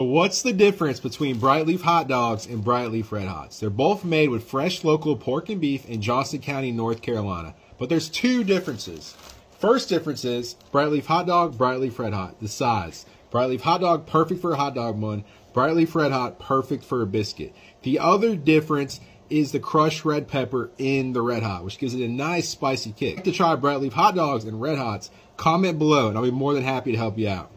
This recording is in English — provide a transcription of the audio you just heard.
What's the difference between Brightleaf hot dogs and Brightleaf Red Hots? They're both made with fresh local pork and beef in Johnston County, North Carolina. But there's two differences. First difference is Brightleaf hot dog, Brightleaf Red Hot, the size. Brightleaf hot dog, perfect for a hot dog bun. Brightleaf Red Hot, perfect for a biscuit. The other difference is the crushed red pepper in the Red Hot, which gives it a nice spicy kick. To try Brightleaf hot dogs and Red Hots, comment below and I'll be more than happy to help you out.